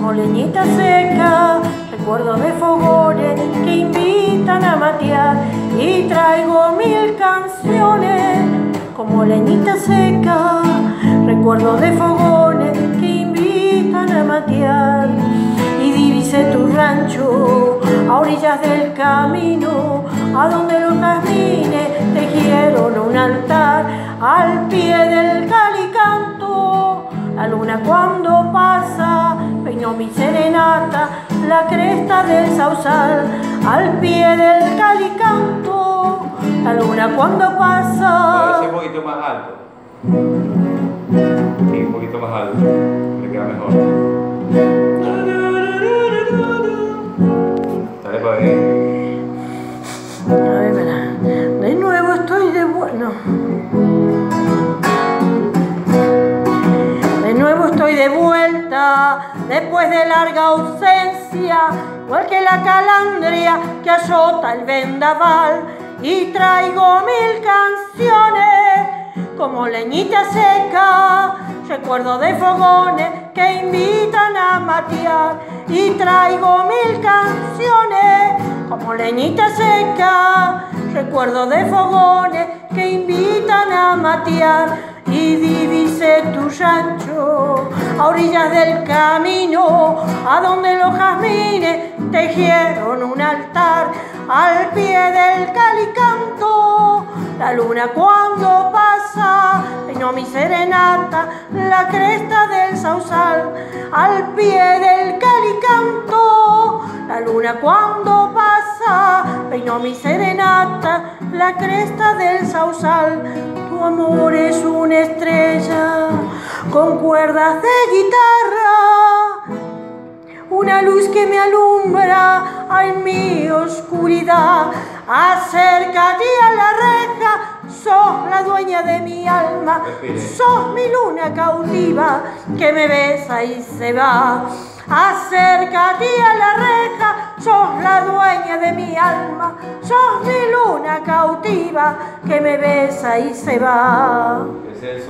como leñita seca, recuerdos de fogones que invitan a matear. Y traigo mil canciones como leñita seca, recuerdos de fogones que invitan a matear. Y divise tu rancho a orillas del camino a donde los jazmines tejieron un altar. Al pie del calicanto la luna cuando la cresta del sausal al pie del calicanto la luna cuando pasa un poquito más alto sí, un poquito más alto le queda mejor Dale para ahí. A ver, espera. De nuevo estoy de bueno. De nuevo estoy de después de larga ausencia, igual que la calandria que azota el vendaval. Y traigo mil canciones como leñita seca, recuerdo de fogones que invitan a matear. Y traigo mil canciones como leñita seca, recuerdo de fogones que invitan a matear. Y divise tu rancho a orillas del camino, a donde los jazmines tejieron un altar al pie del calicanto. La luna cuando pasa, peñó mi serenata, la cresta del sausal, al pie del calicanto. La luna cuando pasa, peinó mi serenata, la cresta del sausal. Tu amor es una estrella con cuerdas de guitarra una luz que me alumbra en mi oscuridad. Acércate a la reja, sos la dueña de mi alma, sos mi luna cautiva que me besa y se va. Acércate a la reja, sos la dueña de mi alma, sos mi luna cautiva que me besa y se va. Es el